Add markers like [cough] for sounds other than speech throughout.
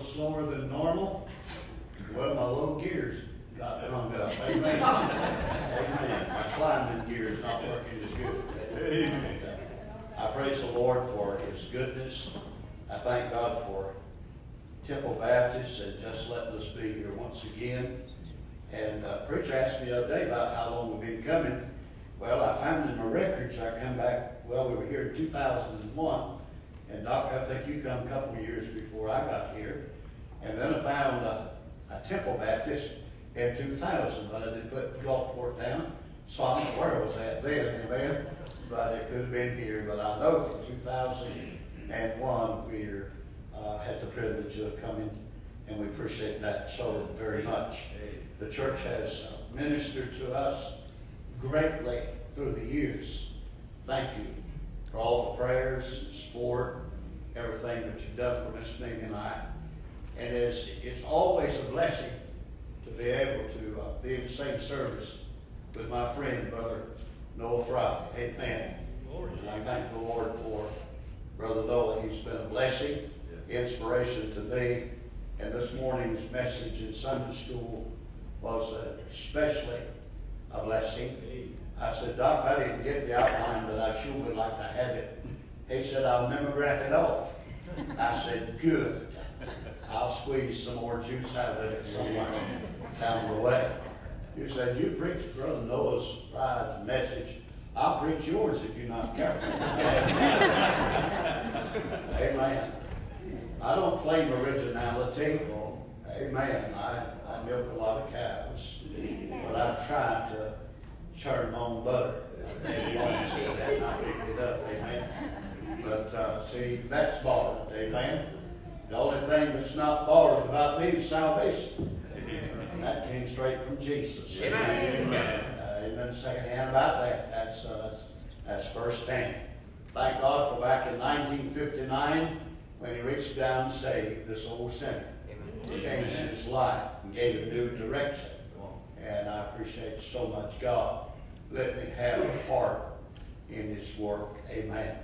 little slower than normal. Well, my low gears got hung up. Amen. [laughs] Amen. My climbing gear is not working as good. Amen. I praise the Lord for His goodness. I thank God for Temple Baptist and just letting us be here once again. And uh, preacher asked me the other day about how long we've been coming. Well, I found in my records, I come back, well, we were here in 2001. And Doc, I think you come a couple of years before I got here. And then I found a, a Temple Baptist in 2000, but I didn't put Gulfport down. So I don't know where I was at then, amen. But it could have been here. But I know in 2001 we uh, had the privilege of coming, and we appreciate that so very much. The church has ministered to us greatly through the years. Thank you for all the prayers, support, everything that you've done for Miss Ming and I. And it's, it's always a blessing to be able to uh, be in the same service with my friend, Brother Noah Fry. Amen. And I thank the Lord for Brother Noah. He's been a blessing, inspiration to me. And this morning's message in Sunday school was especially a blessing. I said, Doc, I didn't get the outline, but I sure would like to have it. He said, I'll memograph it off. I said, good. I'll squeeze some more juice out of it somewhere down the way. You said, you preach Brother Noah's prize message. I'll preach yours if you're not careful. Amen. I don't claim originality. Amen. I, I milk a lot of cows, but I try to churn my own butter. Maybe won't see that and I picked it up. Amen. But uh, see, that's borrowed. Amen. The only thing that's not borrowed about me is salvation. And that came straight from Jesus. Amen. Amen. Uh, amen. Second hand about that. That's, uh, that's, that's first hand. Thank God for back in 1959 when he reached down and saved this old sinner. He changed his life and gave a new direction. And I appreciate so much God let me have a part in his work. Amen.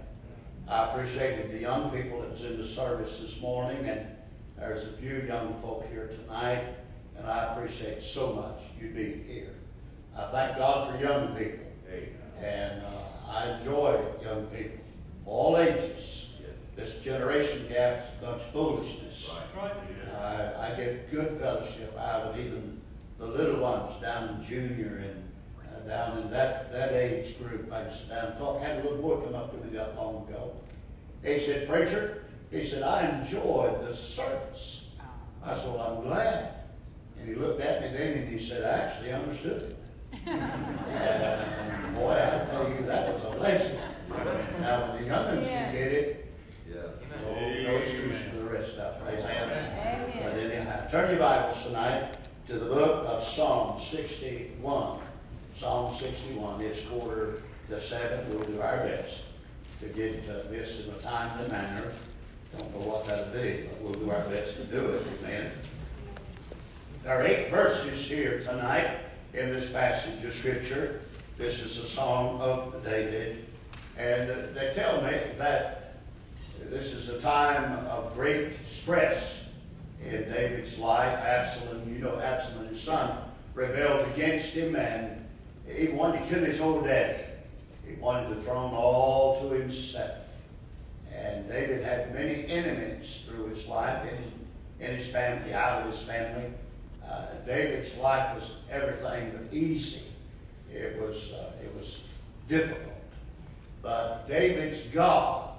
I appreciated the young people that was in the service this morning, and there's a few young folk here tonight, and I appreciate so much you being here. I thank God for young people, and uh, I enjoy young people, all ages. This generation gap is a bunch of foolishness. I, I get good fellowship out of even the little ones down in junior and uh, down in that, that age group. I sit down and talk. Had a little boy come up to me not long ago. He said, Preacher, he said, I enjoyed the service. I said, Well, I'm glad. And he looked at me then and he said, I actually understood it. and boy, I tell you, that was a blessing. Now, when the youngins yeah. get it, yeah. so no excuse for the rest of it. Amen. Amen. But anyhow, turn your Bibles tonight to the book of Psalm 61. Psalm 61. It's quarter to seven. We'll do our best to get this in a timely manner. Don't know what that'll be, but we'll do our best to do it. Amen. There are eight verses here tonight in this passage of Scripture. This is a song of David. And they tell me that this is a time of great stress in David's life. Absalom, you know, Absalom, his son, rebelled against him and he wanted to kill his old daddy. He wanted the throne all to himself. And David had many enemies through his life, in his, in his family, out of his family. Uh, David's life was everything but easy. It was, uh, it was difficult. But David's God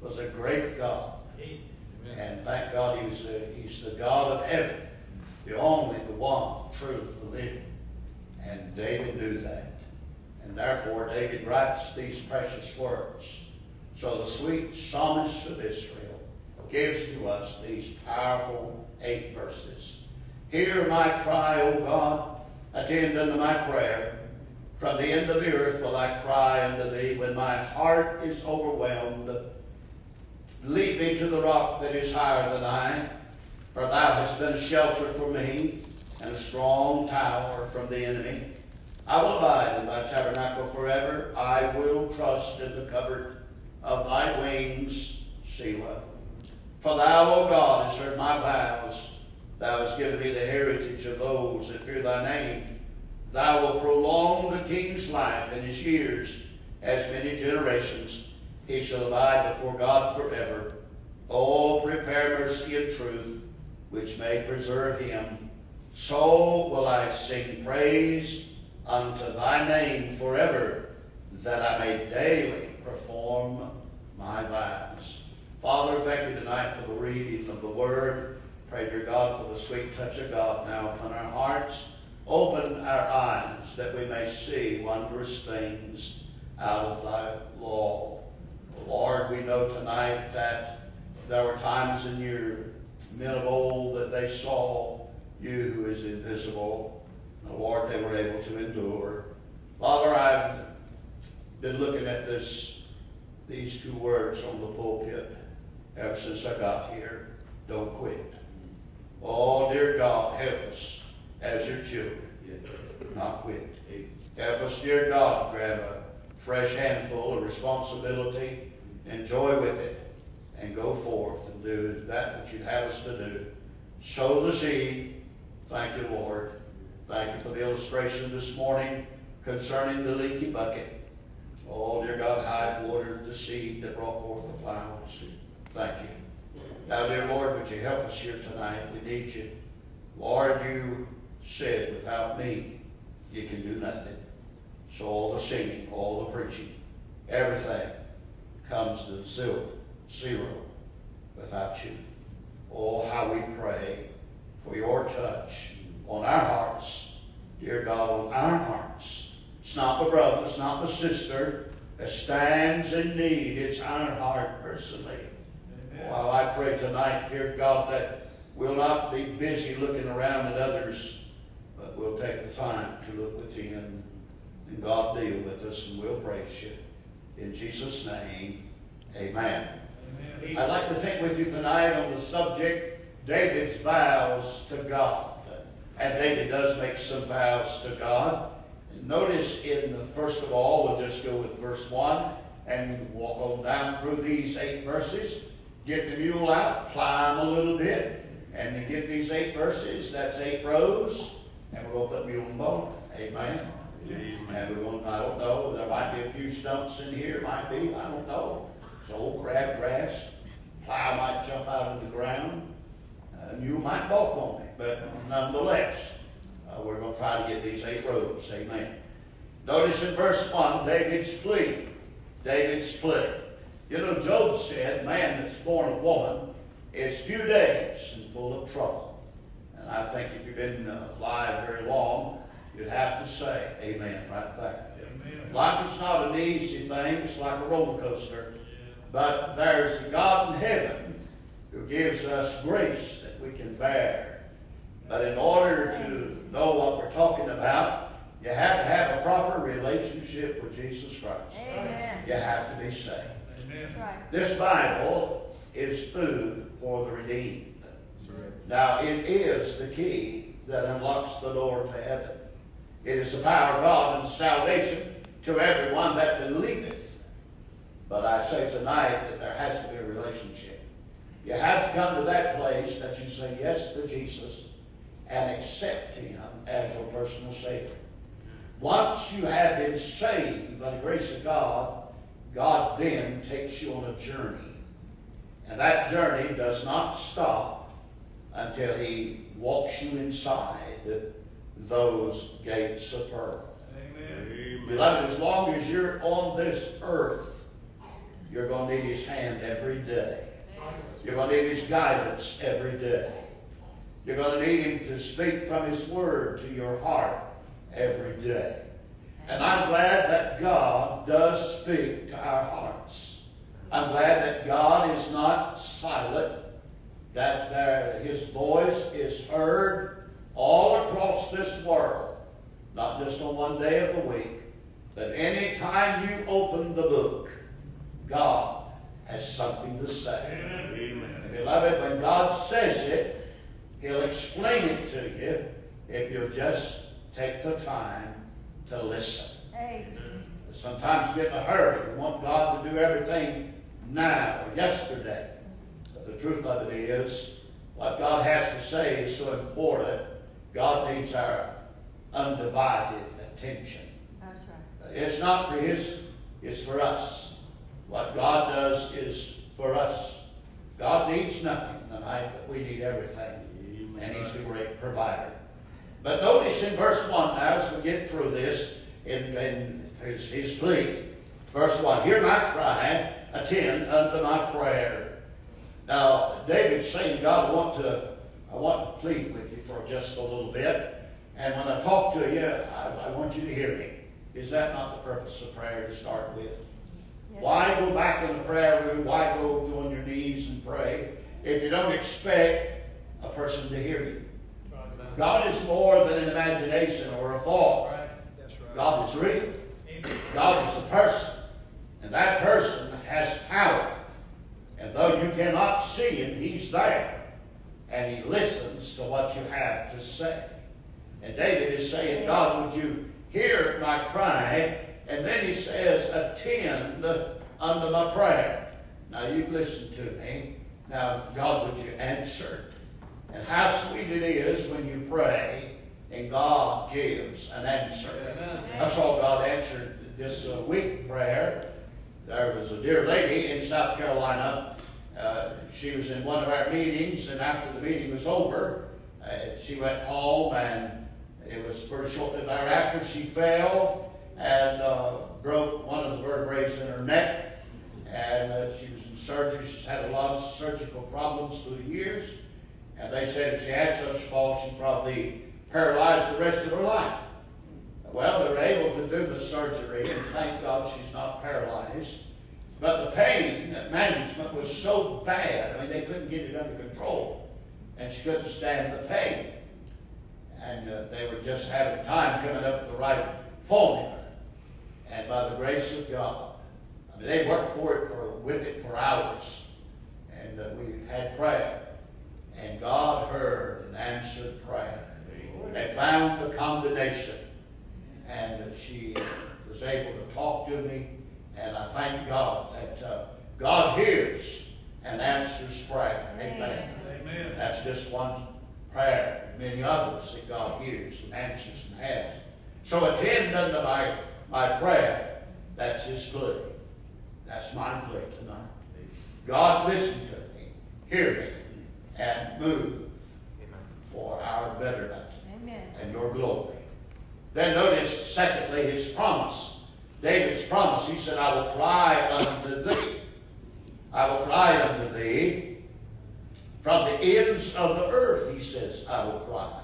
was a great God. Amen. And thank God he's, a, he's the God of heaven, the only, the one, true, the living. And David knew that. And therefore, David writes these precious words. So the sweet psalmist of Israel gives to us these powerful eight verses. Hear my cry, O God, attend unto my prayer. From the end of the earth will I cry unto thee when my heart is overwhelmed. Lead me to the rock that is higher than I, for thou hast been a shelter for me and a strong tower from the enemy. I will abide in thy tabernacle forever. I will trust in the covert of thy wings, Selah. For thou, O God, hast heard my vows. Thou hast given me the heritage of those that fear thy name. Thou wilt prolong the king's life and his years as many generations. He shall abide before God forever. Oh, prepare mercy and truth, which may preserve him. So will I sing praise unto thy name forever, that I may daily perform my vows. Father, thank you tonight for the reading of the word. Pray, dear God, for the sweet touch of God now upon our hearts. Open our eyes that we may see wondrous things out of thy law. Lord, we know tonight that there were times in your men of old that they saw you who is invisible. Lord, they were able to endure. Father, I've been looking at this, these two words on the pulpit ever since I got here. Don't quit. Oh, dear God, help us as your children. Not quit. Help us, dear God, grab a fresh handful of responsibility, enjoy with it, and go forth and do that which you'd have us to do. Sow the seed. Thank you, Lord. Thank you for the illustration this morning concerning the leaky bucket. Oh, dear God, hide watered the seed that brought forth the flowers. Thank you. Now, dear Lord, would you help us here tonight? We need you. Lord, you said, without me, you can do nothing. So all the singing, all the preaching, everything comes to zero, zero without you. Oh, how we pray for your touch on our hearts. Dear God, on our hearts. It's not the brother, it's not the sister that stands in need. It's our heart personally. While I pray tonight, dear God, that we'll not be busy looking around at others, but we'll take the time to look within. And God deal with us, and we'll praise you. In Jesus' name, amen. amen. I'd like to think with you tonight on the subject David's vows to God. And David does make some vows to God. Notice in the first of all, we'll just go with verse 1 and walk on down through these eight verses. Get the mule out, climb a little bit, and you get these eight verses. That's eight rows, and we're going to put mule and bone. Amen. I don't know, there might be a few stumps in here, might be, I don't know. It's old crabgrass. Plow might jump out of the ground. Uh, might balk on it, but nonetheless, uh, we're going to try to get these eight rows. Amen. Notice in verse 1, David's plea. David's plea. You know, Job said, man that's born of woman is few days and full of trouble. And I think if you've been uh, alive very long, you'd have to say amen right there. Amen. Life is not an easy thing. It's like a roller coaster. But there's a God in heaven who gives us grace that we can bear. But in order to know what we're talking about, you have to have a proper relationship with Jesus Christ. Amen. You have to be saved. Right. This Bible is food for the redeemed. Right. Now, it is the key that unlocks the door to heaven. It is the power of God and salvation to everyone that believeth. But I say tonight that there has to be a relationship. You have to come to that place that you say yes to Jesus and accept Him as your personal Savior. Once you have been saved by the grace of God, God then takes you on a journey. And that journey does not stop until He walks you inside those gates of pearl. Amen. Beloved, as long as you're on this earth, you're going to need His hand every day. You're going to need His guidance every day. You're going to need Him to speak from His Word to your heart every day. And I'm glad that God does speak to our hearts. I'm glad that God is not silent, that uh, His voice is heard all across this world, not just on one day of the week, but any time you open the book, God has something to say. Amen. And beloved, when God says it, He'll explain it to you if you'll just take the time to listen. Amen. Sometimes we get in a hurry. We want God to do everything now or yesterday. But the truth of it is, what God has to say is so important. God needs our undivided attention. That's right. It's not for His, it's for us. What God does is for us. God needs nothing tonight, but we need everything. And He's the great provider. But notice in verse 1 now, as we get through this, in, in his, his plea, verse 1 Hear my cry, attend unto my prayer. Now, David's saying, God, I want to, I want to plead with you for just a little bit. And when I talk to you, I, I want you to hear me. Is that not the purpose of prayer to start with? Yes. Why go back in the prayer room? Why go on your knees and pray if you don't expect a person to hear you? God is more than an imagination or a thought. God is real. God is a person. And that person has power. And though you cannot see him, he's there. And he listens to what you have to say. And David is saying, God, would you hear my cry? And then he says, attend unto my prayer. Now you listen to me. Now, God, would you answer? And how sweet it is when you pray and God gives an answer. Amen. I saw God answer this uh, week prayer. There was a dear lady in South Carolina. Uh, she was in one of our meetings, and after the meeting was over, uh, she went home, and it was pretty shortly thereafter she fell and uh, broke one of the vertebrae in her neck. And uh, she was in surgery. She's had a lot of surgical problems through the years. And they said if she had such falls, she'd probably paralyzed the rest of her life. Well, they were able to do the surgery, and thank God she's not paralyzed. But the pain management was so bad, I mean, they couldn't get it under control. And she couldn't stand the pain. And uh, they were just having time coming up with the right formula. And by the grace of God, I mean, they worked for it for with it for hours. And uh, we had prayer. And God heard and answered prayer. They found the combination. And she was able to talk to me. And I thank God that uh, God hears and answers prayer. Amen. Amen. That's just one prayer. Many others that God hears and answers and has. So attend unto my, my prayer. That's his plea. That's my plea tonight. God listen to me, hear me, and move for our betterment Amen. and your glory. Then notice, secondly, his promise. David's promise. He said, I will cry unto thee. I will cry unto thee. From the ends of the earth, he says, I will cry.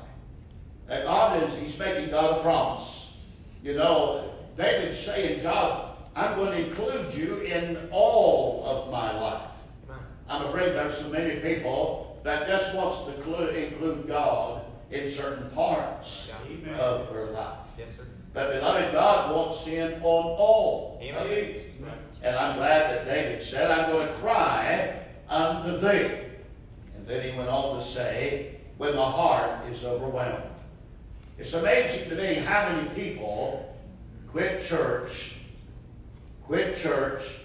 And God is, he's making God a promise. You know, David's saying, God, I'm going to include you in all of my life. I'm afraid there's so many people that just wants to include, include God in certain parts Amen. of their life. Yes, sir. But beloved, God wants in on all Amen. And I'm glad that David said, I'm going to cry unto thee. And then he went on to say, when my heart is overwhelmed. It's amazing to me how many people quit church, quit church,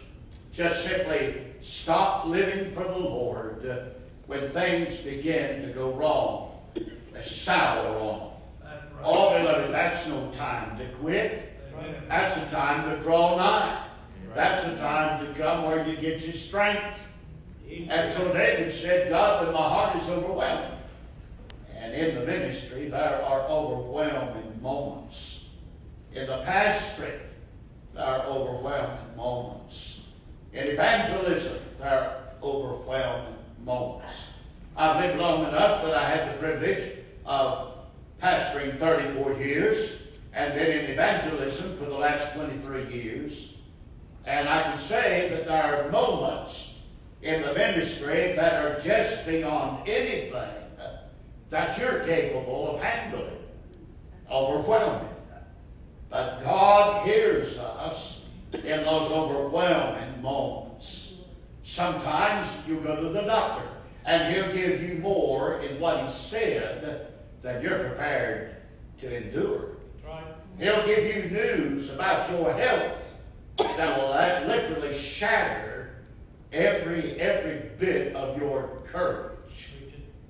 just simply stop living for the Lord when things begin to go wrong. They sour on them. That's right. Oh, beloved, that's no time to quit. That's the time to draw nigh. That's the time to come where you get your strength. And so David said, God, when my heart is overwhelmed. And in the ministry, there are overwhelming moments. In the pastorate, there are overwhelming moments. In evangelism, there are overwhelming moments. I've lived long enough that I had the privilege of pastoring 34 years and been in evangelism for the last 23 years. And I can say that there are moments in the ministry that are just beyond anything that you're capable of handling, overwhelming. But God hears us in those overwhelming moments. Sometimes you go to the doctor and he'll give you more in what he said than you're prepared to endure. Right. He'll give you news about your health that will literally shatter every every bit of your courage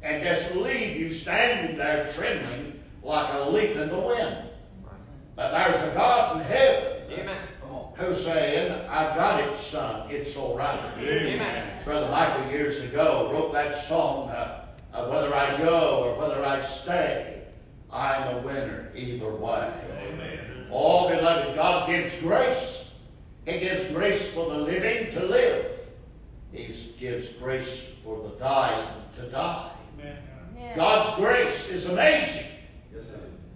and just leave you standing there trembling like a leaf in the wind. But there's a God in heaven Amen. who's saying, I've got it, son. It's all right. Amen. Brother Michael years ago wrote that song, uh, uh, Whether I Go or Whether I Stay, I'm a winner either way. Amen. Oh, beloved, God gives grace. He gives grace for the living to live. He gives grace for the dying to die. God's grace is amazing. Yes,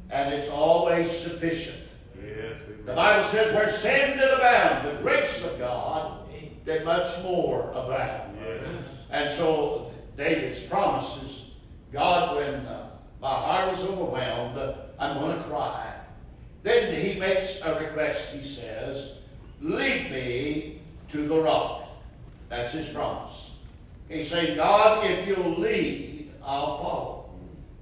and it's always sufficient. Yes, the Bible says, where sin did abound, the grace of God did much more abound. Yes. And so David's promises, God, when uh, my heart is overwhelmed, I'm going to cry. Then he makes a request. He says, lead me to the rock. That's his promise. He's saying, God, if you'll lead, I'll follow.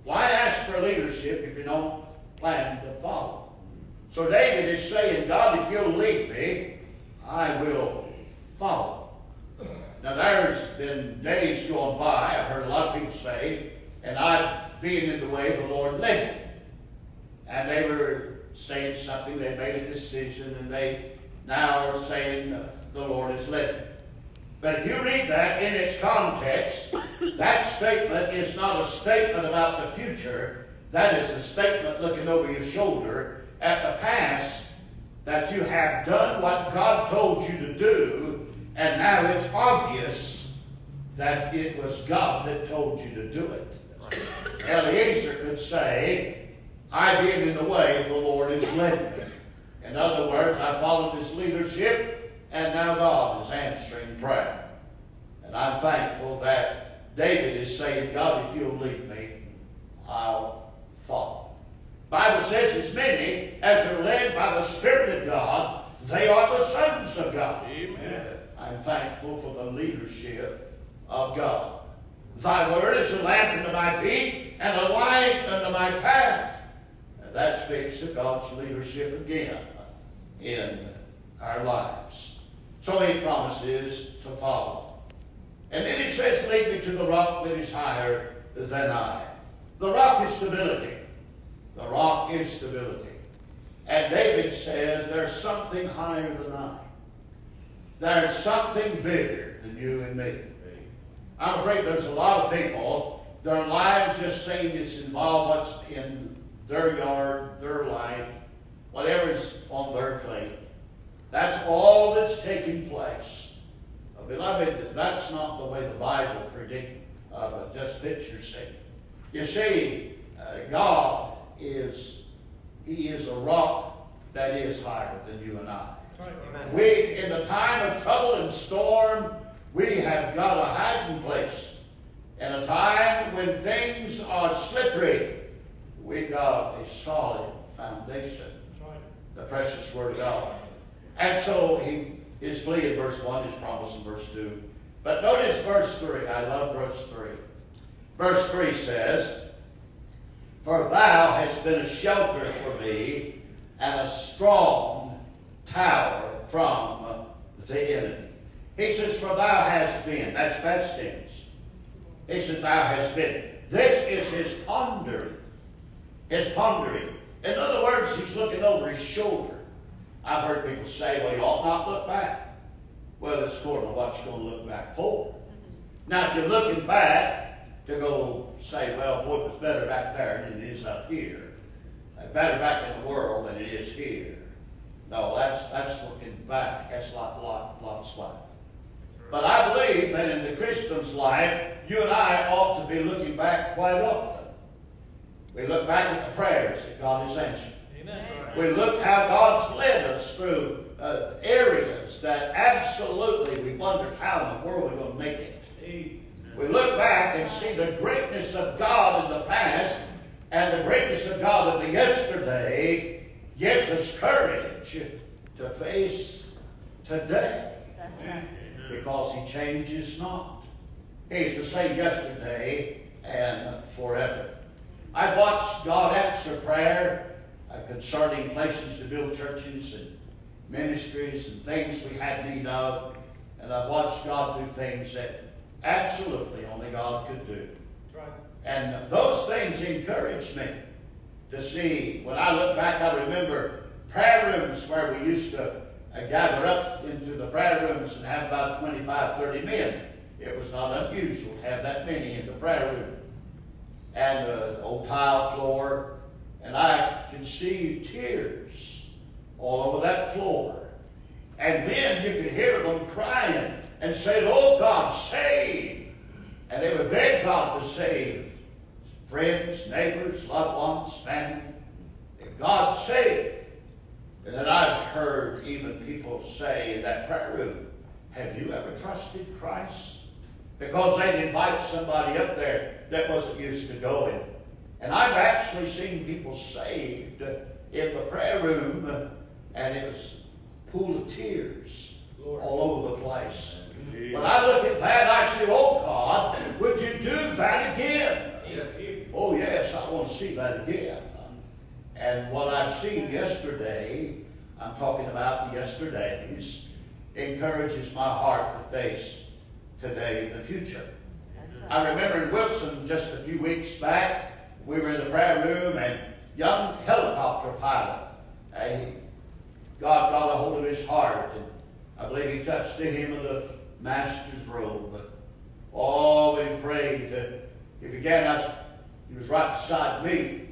Why ask for leadership if you don't plan to follow? So David is saying, God, if you'll lead me, I will follow. Now there's been days gone by, I've heard a lot of people say, and I've been in the way the Lord led me. And they were saying something, they made a decision, and they now are saying, the Lord has led me. But if you read that in its context, that statement is not a statement about the future. That is a statement looking over your shoulder at the past that you have done what God told you to do, and now it's obvious that it was God that told you to do it. Eliezer could say, I've been in the way, the Lord has led me. In other words, I followed his leadership, and now God is answering prayer. And I'm thankful that David is saying, God, if you'll lead me, I'll follow. Bible says as many as are led by the Spirit of God, they are the sons of God. Amen. I'm thankful for the leadership of God. Thy word is a lamp unto my feet and a light unto my path. And that speaks of God's leadership again in our lives. So he promises to follow. And then he says, lead me to the rock that is higher than I. The rock is stability. The rock is stability. And David says, there's something higher than I. There's something bigger than you and me. I'm afraid there's a lot of people, their lives just saying it's involved in their yard, their life, whatever's on their plate. That's all that's taking place. Uh, beloved, that's not the way the Bible predicts, uh, just picture sake. You see, uh, God is, He is a rock that is higher than you and I. We, in the time of trouble and storm, we have got a hiding place. In a time when things are slippery, we got a solid foundation. The precious Word of God. And so he, his plea in verse 1, his promise in verse 2. But notice verse 3. I love verse 3. Verse 3 says, For thou hast been a shelter for me and a strong tower from the enemy. He says, For thou hast been. That's past tense. He says, Thou hast been. This is his pondering. His pondering. In other words, he's looking over his shoulder. I've heard people say, well, you ought not look back. Well, it's according to what you're going to look back for. Now, if you're looking back to go say, well, boy, it was better back there than it is up here. Better back in the world than it is here. No, that's that's looking back. That's lot, lot, Lot's life. But I believe that in the Christian's life, you and I ought to be looking back quite often. We look back at the prayers that God has answered. We look how God's led us through uh, areas that absolutely we wonder how in the world we're going to make it. We look back and see the greatness of God in the past and the greatness of God of the yesterday gives us courage to face today. Right. Because he changes not. He's the same yesterday and forever. I watched God answer prayer uh, concerning places to build churches and ministries and things we had need of. And And I've watched God do things that absolutely only God could do. Right. And those things encourage me to see. When I look back, I remember prayer rooms where we used to uh, gather up into the prayer rooms and have about 25, 30 men. It was not unusual to have that many in the prayer room. And an uh, old tile floor. And I can see tears all over that floor. And then you could hear them crying and saying, Oh God, save. And they would beg God to save friends, neighbors, loved ones, family. If God save. And then I've heard even people say in that prayer room, Have you ever trusted Christ? Because they'd invite somebody up there that wasn't used to going. And I've actually seen people saved in the prayer room, and it was a pool of tears Lord. all over the place. When I look at that, I say, Oh God, would you do that again? Oh yes, I want to see that again. And what I've seen yesterday, I'm talking about the yesterday's, encourages my heart to face today and the future. Right. I remember in Wilson just a few weeks back, we were in the prayer room and young helicopter pilot, a God got a hold of his heart, and I believe he touched the hem of the master's robe. Oh, he prayed, uh, he began, us, he was right beside me.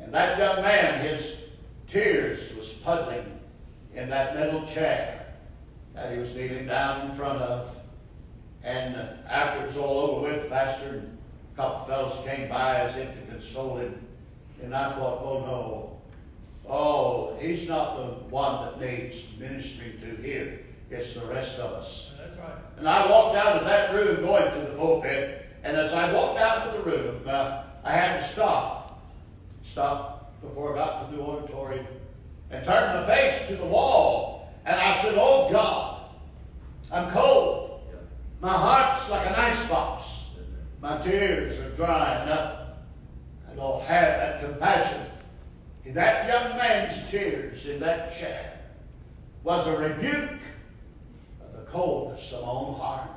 And that young man, his tears was puddling in that metal chair that he was kneeling down in front of. And after it was all over with, the pastor and a couple of fellows came by as if to console him. And I thought, oh no, Oh, he's not the one that needs ministry to here. It's the rest of us. That's right. And I walked out of that room going to the pulpit, and as I walked out of the room, uh, I had to stop. Stop before I got to the auditorium and turn my face to the wall. And I said, Oh God, I'm cold. My heart's like an ice box. My tears are drying up. I don't have that compassion that young man's tears in that chair was a rebuke of the coldness of my own heart.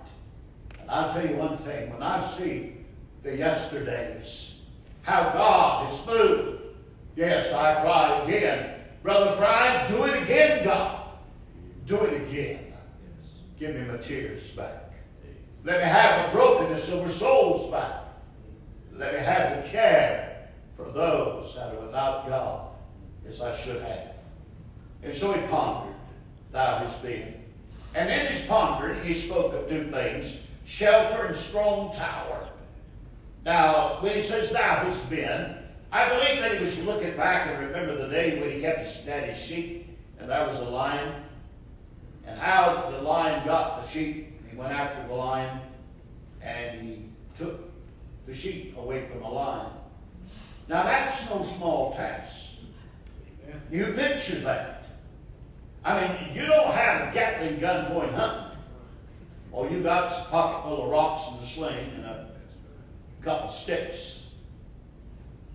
And I'll tell you one thing, when I see the yesterdays, how God is moved, yes, I cry again. Brother Fry, do it again, God. Do it again. Give me my tears back. Let me have the brokenness of our souls back. Let me have the care for those that are without God as I should have. And so he pondered, Thou hast been. And in his pondering, he spoke of two things shelter and strong tower. Now, when he says, Thou hast been, I believe that he was looking back and remember the day when he kept his daddy's sheep, and that was a lion, and how the lion got the sheep. He went after the lion, and he took the sheep away from the lion. Now that's no small task. You picture that. I mean, you don't have a Gatling gun going hunting. All you got a pocket full of rocks and a sling and a couple sticks.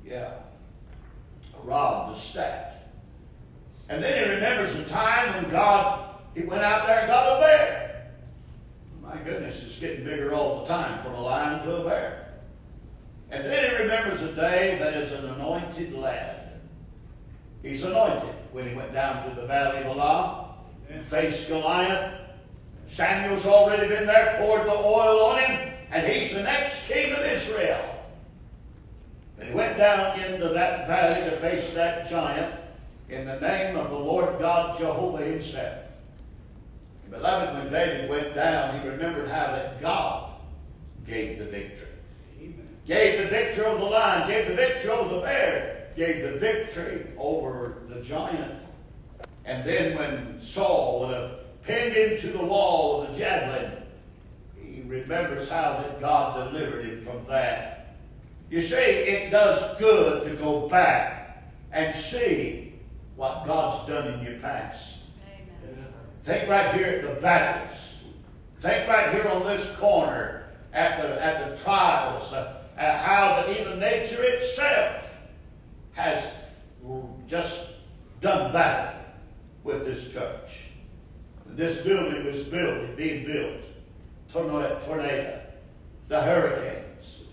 Yeah. A rod, the staff. And then he remembers the time when God, he went out there and got a bear. My goodness, it's getting bigger all the time from a lion to a bear. And then he remembers a day that is an anointed lad. He's anointed when he went down to the valley of Elah, faced Goliath. Samuel's already been there, poured the oil on him, and he's the next king of Israel. And he went down into that valley to face that giant in the name of the Lord God Jehovah himself. Beloved, when David went down, he remembered how that God gave the victory gave the victory over the lion, gave the victory over the bear, gave the victory over the giant. And then when Saul would have pinned him to the wall with a javelin, remembers how that God delivered him from that. You see, it does good to go back and see what God's done in your past. Amen. Think right here at the battles. Think right here on this corner at the, at the trials. Uh, uh, how that even nature itself has just done battle with this church. This building was built being built, tornado, the hurricanes.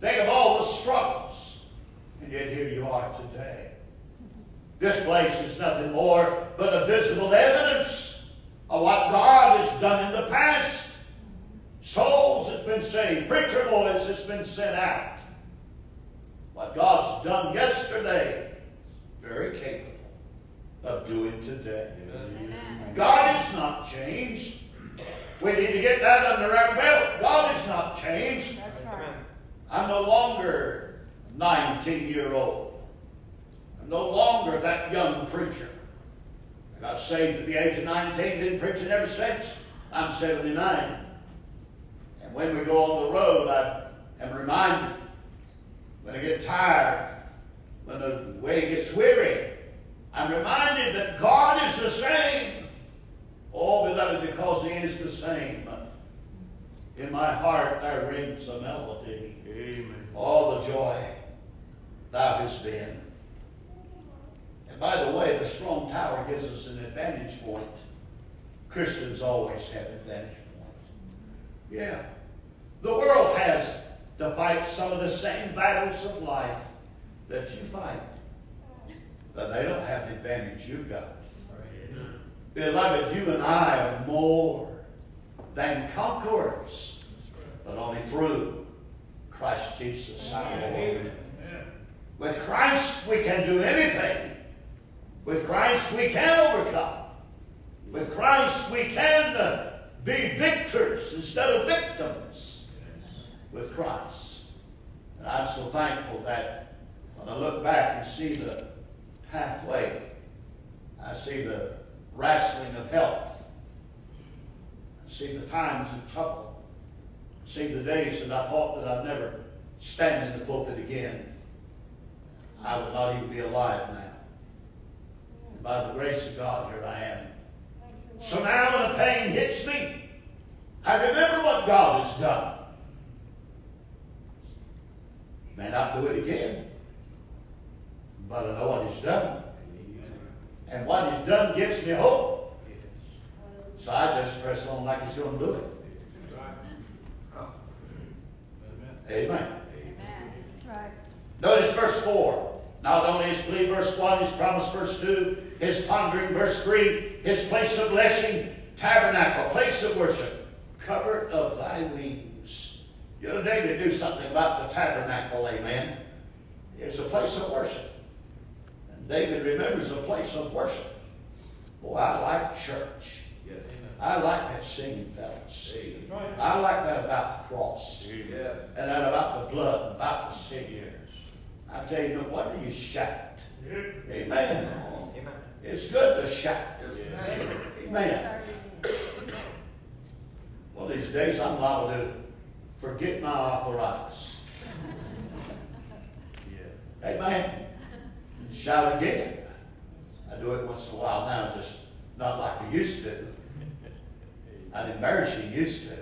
Think of all the struggles. And yet here you are today. This place is nothing more but a visible evidence of what God has done in the past. Souls that's been saved, preacher boys that's been sent out. What God's done yesterday, very capable of doing today. Amen. God is not changed. We need to get that under our belt. God is not changed. That's right. I'm no longer 19 year old. I'm no longer that young preacher. I got saved at the age of 19, been preaching ever since. I'm 79. And when we go on the road, I am reminded when I get tired, when the way gets weary, I'm reminded that God is the same. Oh, beloved, because He is the same. In my heart there rings a melody. Amen. All the joy thou hast been. And by the way, the strong tower gives us an advantage point. Christians always have advantage point. Yeah. The world has to fight some of the same battles of life that you fight. But they don't have the advantage you've got. Beloved, you and I are more than conquerors, but only through Christ Jesus our Lord. With Christ we can do anything. With Christ we can overcome. With Christ we can uh, be victors instead of victims. With Christ. And I'm so thankful that when I look back and see the pathway, I see the wrestling of health. I see the times of trouble. I see the days that I thought that I'd never stand in the pulpit again. I would not even be alive now. And by the grace of God, here I am. So now when the pain hits me, I remember what God has done. He may not do it again, but I know what He's done. And what He's done gives me hope. So I just press on like He's going to do it. Amen. Amen. That's right. Notice verse 4. Not only his plea, verse 1, his promise, verse 2, his pondering, verse 3, his place of blessing, tabernacle, place of worship, covered of thy wings. You know, David do something about the tabernacle, amen. It's a place of worship. And David remembers a place of worship. Oh, I like church. Yeah, I like that singing, fellas. I like that about the cross. Yeah. And that about the blood, about the Savior. I tell you, what do you shout? Amen. Amen. It's good to shout. Amen. Well, these days I'm liable to forget my arthritis. Amen. Shout again. I do it once in a while now, just not like I used to. I'd embarrass you used to.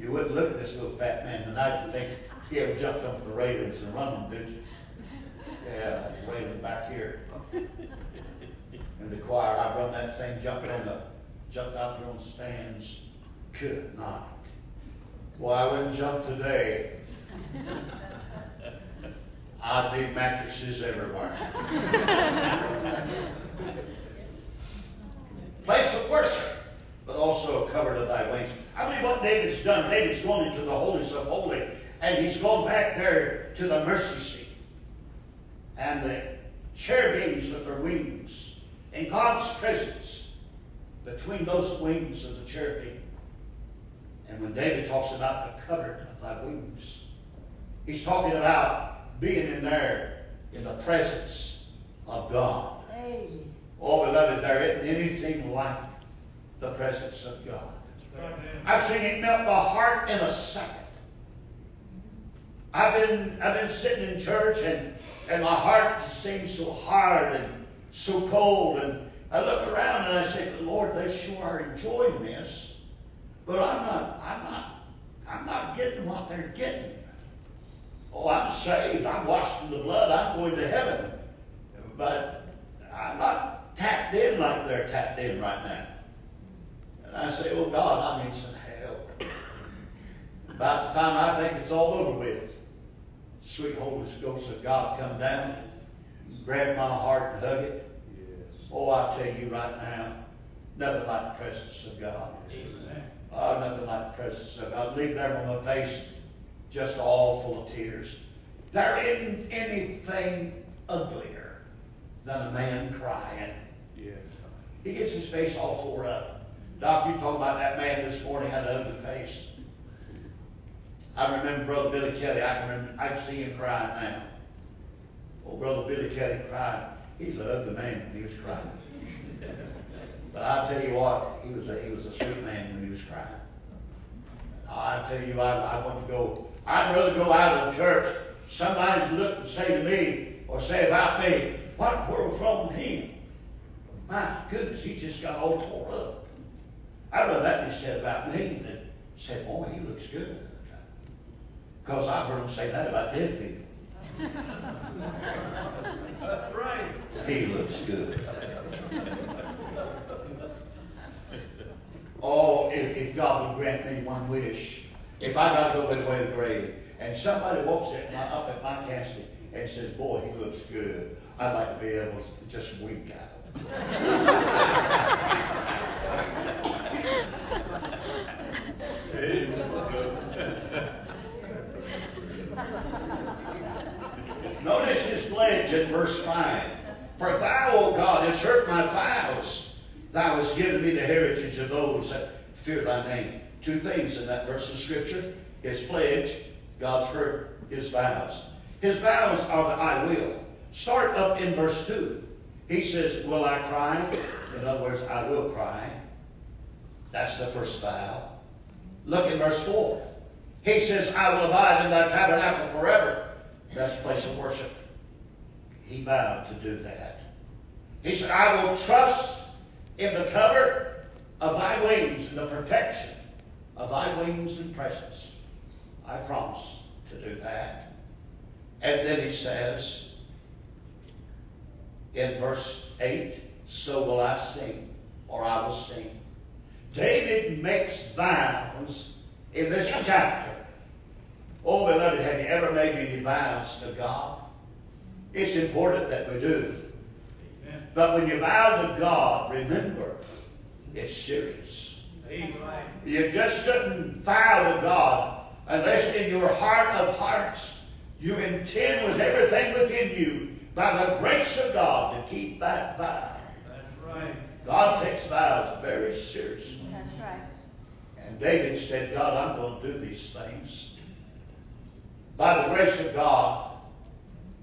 You wouldn't look at this little fat man tonight and think, he ever jumped up the railings and run them, did you? Yeah, railing back here. In the choir, I run that thing, jumped on the, jumped out there on the stands. Good night. Well, I wouldn't jump today. I'd need mattresses everywhere. Place of worship, but also covered of thy wings. I believe what David's done. David's gone into the holies of holy and he's gone back there to the mercy seat. And the cherubims with their wings in God's presence between those wings of the cherubim. And when David talks about the cover of thy wings, he's talking about being in there in the presence of God. Oh, beloved, there isn't anything like the presence of God. I've seen it melt the heart in a second. I've been, I've been sitting in church and, and my heart just seems so hard and so cold. And I look around and I say, Lord, they sure are enjoying this. But I'm not, I'm not, I'm not getting what they're getting. Oh, I'm saved. I'm washed in the blood. I'm going to heaven. But I'm not tapped in like they're tapped in right now. And I say, oh God, I need some help. By the time I think it's all over with, sweet Holy Ghost of God come down, grab my heart and hug it. Oh, I tell you right now, nothing like the presence of God. Oh, nothing like the presence of God. Leave there on my face just all full of tears. There isn't anything uglier than a man crying. Yes. He gets his face all tore up. Doc, you talking about that man this morning had an ugly face. I remember Brother Billy Kelly. I can remember, I see him crying now. Oh, Brother Billy Kelly crying. He's an ugly man when he was crying. [laughs] But I tell you what, he was a, he was a sweet man when he was crying. I tell you, I, I want to go. I'd rather go out of the church. Somebody's look and say to me or say about me, what in the world's wrong with him? My goodness, he just got all tore up. I'd rather that be said about me than say, boy, he looks good. Because I've heard them say that about dead people. That's right. He looks good. oh, if, if God would grant me one wish, if I got to go the way of the grave, and somebody walks at my, up at my casket and says, boy, he looks good, I'd like to be able to just wink at him. [laughs] Notice his pledge in verse 5. For thou, O God, hast hurt my vows. Thou hast given me the heritage of those that fear thy name. Two things in that verse of Scripture. His pledge, God's word, his vows. His vows are the I will. Start up in verse 2. He says, Will I cry? In other words, I will cry. That's the first vow. Look in verse 4. He says, I will abide in thy tabernacle forever. Best place of worship. He vowed to do that. He said, I will trust in the cover of thy wings and the protection of thy wings and presence. I promise to do that. And then he says in verse 8, So will I sing, or I will sing. David makes vows in this chapter Oh, beloved, have you ever made any vows to God? It's important that we do. Amen. But when you vow to God, remember, it's serious. Amen. You just shouldn't vow to God unless in your heart of hearts you intend with everything within you, by the grace of God, to keep that vow. That's right. God takes vows very seriously. That's right. And David said, God, I'm going to do these things by the grace of God,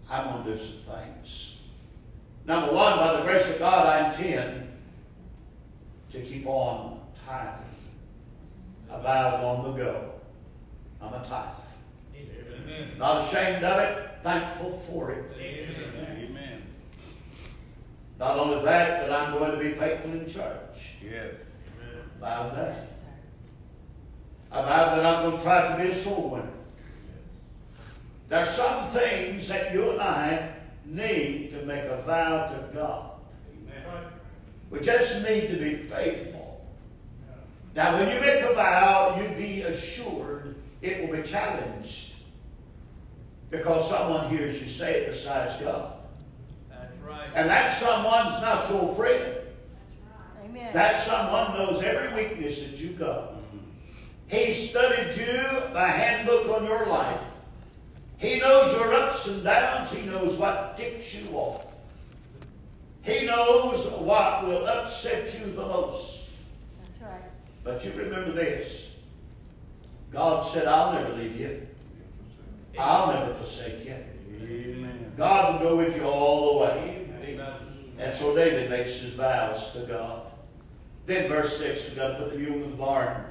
I'm going to do some things. Number one, by the grace of God, I intend to keep on tithing. I vowed long ago. I'm a tither. Amen. Not ashamed of it, thankful for it. Amen. Not only that, but I'm going to be faithful in church. Yes. Vowed that. I vowed that I'm going to try to be a soul winner. There's some things that you and I need to make a vow to God. Amen. We just need to be faithful. Now, when you make a vow, you be assured it will be challenged because someone hears you say it besides God. That's right. And that someone's not your friend. That's right. Amen. That someone knows every weakness that you've got. Mm-hmm. He studied you, the handbook on your life. He knows your ups and downs. He knows what ticks you off. He knows what will upset you the most. But you remember this. God said, I'll never leave you. I'll never forsake you. Amen. God will go with you all the way. Amen. And so David makes his vows to God. Then verse 6, we got to put the mule in the barn.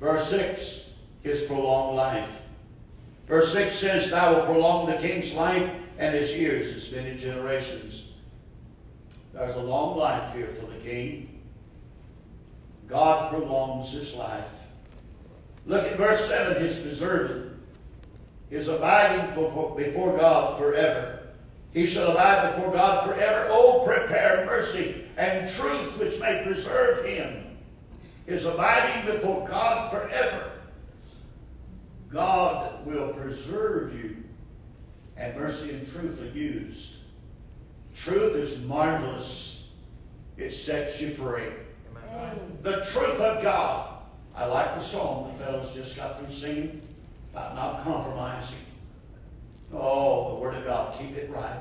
Verse 6, his prolonged life. Verse 6 says, Thou will prolong the king's life and his years, as many generations. There's a long life here for the king. God prolongs his life. Look at verse 7, his preserving, his abiding for, before God forever. He shall abide before God forever. Oh, prepare mercy and truth which may preserve him is abiding before God forever, God will preserve you, and mercy and truth are used. Truth is marvelous. It sets you free. Amen. The truth of God. I like the song the fellows just got through singing about not compromising. Oh, the Word of God, keep it right.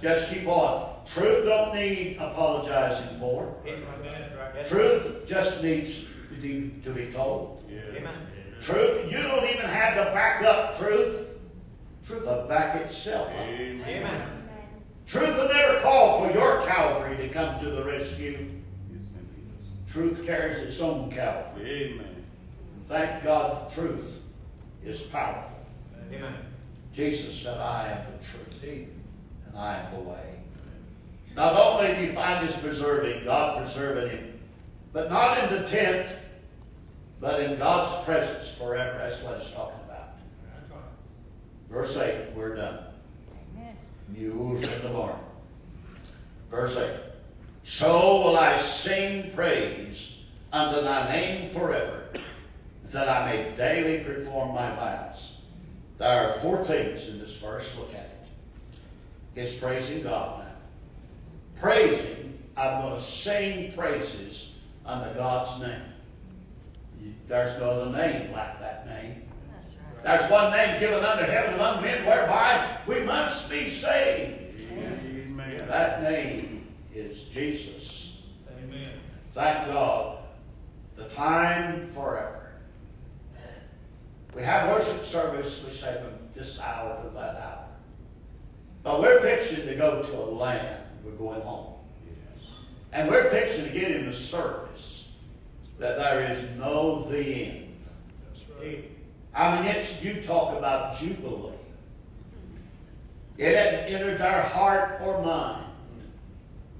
Just keep on. Truth don't need apologizing for. Truth just needs to be, to be told. Truth, you don't even have to back up truth. Truth will back itself up. Amen. Truth will never call for your Calvary to come to the rescue. Truth carries its own Calvary. Amen. Thank God the truth is powerful. Amen. Jesus said, I am the truth, and I am the way. Not only do you find his preserving, God preserving him, but not in the tent, but in God's presence forever. That's what it's talking about. Verse 8, we're done. Amen. Mules in the barn. Verse 8. So will I sing praise unto thy name forever, that I may daily perform my vows. There are four things in this verse. Look at it. It's praising God now. Praising, I'm going to sing praises unto God's name. There's no other name like that name. Right. There's one name given under heaven among men whereby we must be saved. Amen. That name is Jesus. Amen. Thank God. The time forever. We have worship service, we say from this hour to that hour. But we're fixing to go to a land. We're going home. Yes. And we're fixing to get in the service that there is no the end. That's right. I mean, it's, you talk about jubilee. It hadn't entered our heart or mind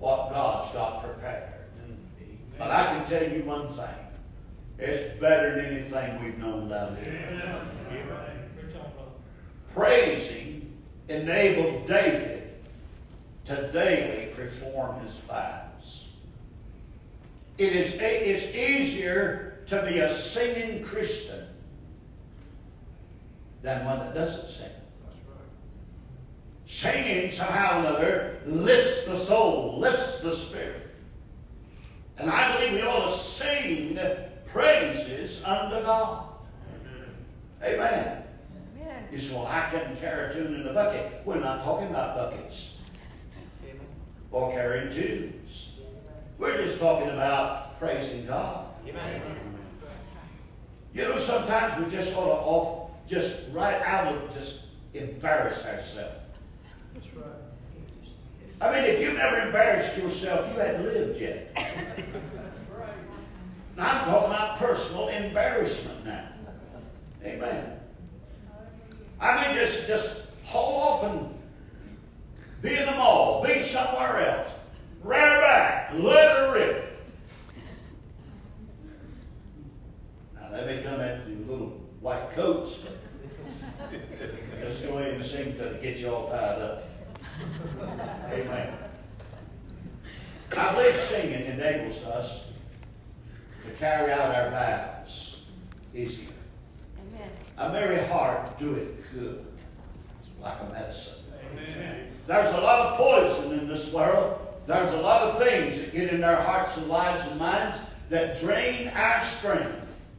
what God's got prepared. Mm-hmm. But I can tell you one thing. It's better than anything we've known down here. Praising enabled David to daily perform his vows. It is, it is easier to be a singing Christian than one that doesn't sing. Singing somehow or another lifts the soul, lifts the spirit. And I believe we ought to sing praises unto God. Amen. Amen. You say, well, I couldn't carry a tune in a bucket. We're not talking about buckets or carrying tunes. We're just talking about praising God. Amen. You know, sometimes we just sort of off, just right out of just embarrass ourselves. I mean, if you've never embarrassed yourself, you hadn't lived yet. now, I'm talking about personal embarrassment now. Amen. I mean, just, just haul off and be in the mall, be somewhere else. Rear back, her rip. Now, they may come at you little white coats, but just go ahead and sing to get you all tied up. Amen. I believe singing enables us to carry out our vows easier. Amen. A merry heart doeth good, like a medicine. Amen. There's a lot of poison in this world. There's a lot of things that get in our hearts and lives and minds that drain our strength.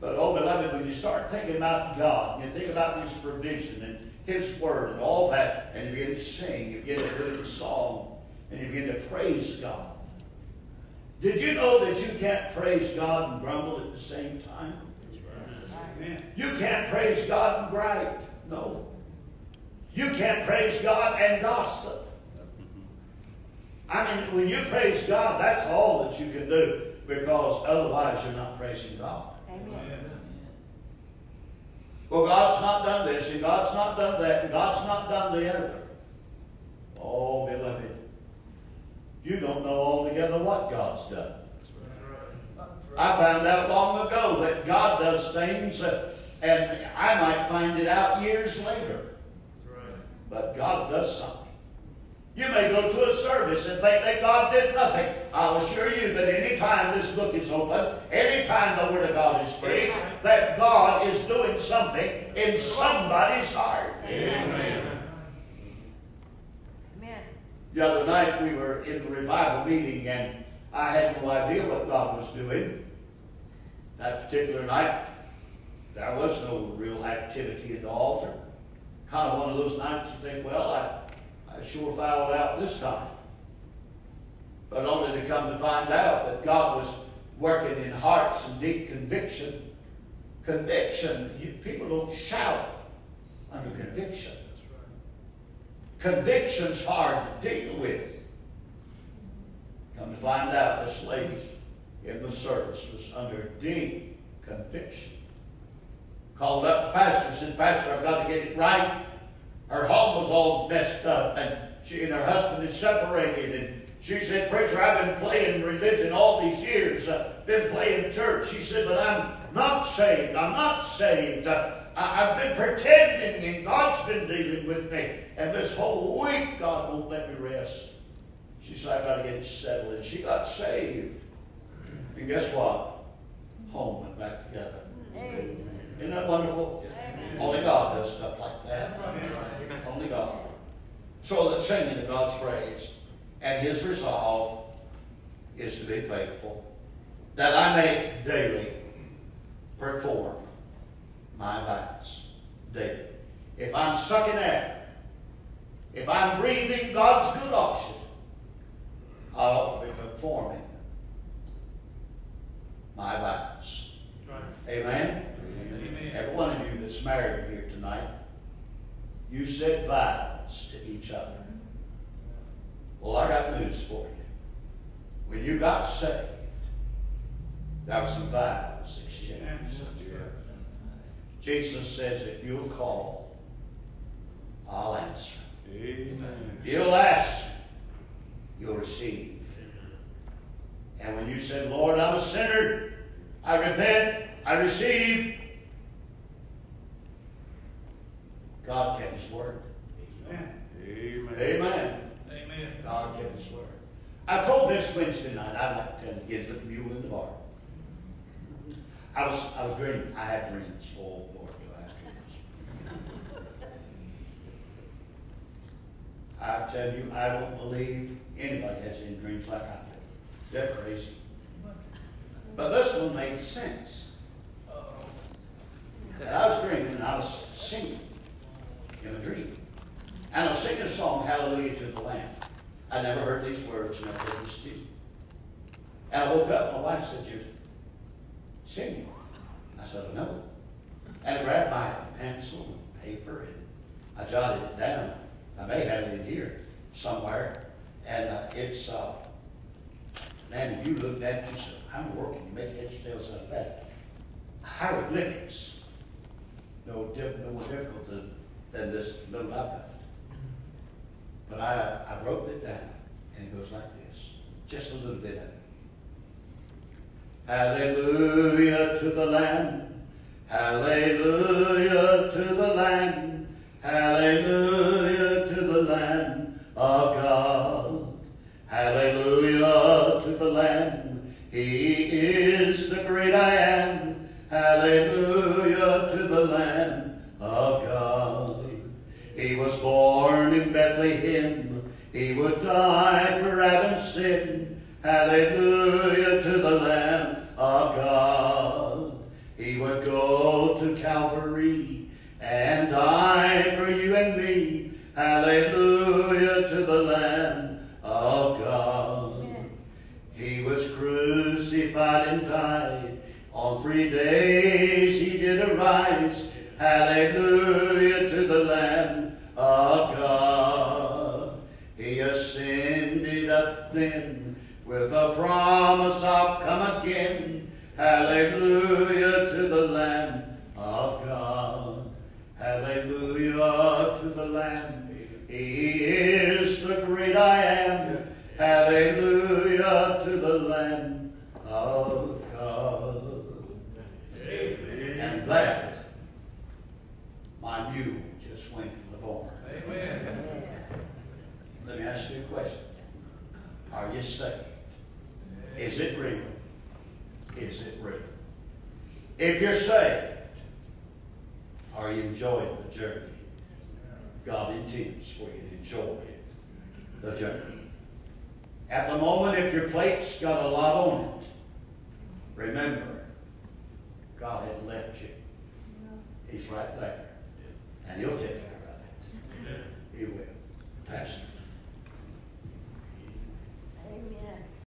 But, oh, beloved, when you start thinking about God, and you think about His provision and His Word and all that, and you begin to sing, you begin to put in song, and you begin to praise God, did you know that you can't praise God and grumble at the same time? You can't praise God and gripe. No. You can't praise God and gossip. I mean, when you praise God, that's all that you can do because otherwise you're not praising God. Well, God's not done this, and God's not done that, and God's not done the other. Oh, beloved, you don't know altogether what God's done. I found out long ago that God does things, uh, and I might find it out years later. But God does something. You may go to a service and think that God did nothing. I'll assure you that any time this book is open, any time the Word of God is preached, that God is doing something in somebody's heart. Amen. Amen. The other night we were in the revival meeting and I had no idea what God was doing. That particular night, there was no real activity at the altar. Kind of one of those nights you think, well, I I sure fouled out this time. But only to come to find out that God was working in hearts and deep conviction. Conviction. You, people don't shout under conviction. Conviction's hard to deal with. Come to find out this lady in the service was under deep conviction. Called up the pastor and said, Pastor, I've got to get it right. Her home was all messed up, and she and her husband had separated. And she said, Preacher, I've been playing religion all these years, uh, been playing church. She said, But I'm not saved. I'm not saved. Uh, I, have been pretending, and God's been dealing with me. And this whole week, God won't let me rest. She said, I've got to get settled. And she got saved. And guess what? Home went back together. Amen. Isn't that wonderful? Amen. Only God does stuff like that. Only God. So that singing of God's praise and his resolve is to be faithful, that I may daily perform my vows. Daily. If I'm sucking air, if I'm breathing God's good oxygen, I ought to be performing my vows. Amen? Amen? Every one of you that's married here tonight, you said vows to each other. Well, I got news for you. When you got saved, there were some vows exchanged. Jesus says, if you'll call, I'll answer. Amen. If you'll ask, you'll receive. And when you said, Lord, I'm a sinner, I repent, I receive, God kept his word. Amen. Amen. Amen. Amen. God kept his word. I told this Wednesday night, I'd like to get the mule in the bar. I was, I was dreaming. I had dreams. Oh, Lord, do I have dreams. I tell you, I don't believe anybody has any dreams like I do. They're crazy. But this one made sense. And I was dreaming and I was singing in a dream. And I singing a song, Hallelujah to the Lamb. I never heard these words, never heard this tune. And I woke up, my wife said, You're singing. I said, No. And I grabbed my pencil and paper and I jotted it down. I may have it in here somewhere. And uh, it's, uh, man, if you looked at it, you said, I'm working, you make heads and tails out of that. Hieroglyphics. No, no more difficult than than this little iPad. But I, I wrote it down, and it goes like this. Just a little bit of it. Hallelujah to the Lamb. Hallelujah to the Lamb. Hallelujah to the Lamb of God. Hallelujah to the Lamb. He is the great I am. Hallelujah born in Bethlehem. He would die for Adam's sin. Hallelujah to the Lamb of God. He would go to Calvary and die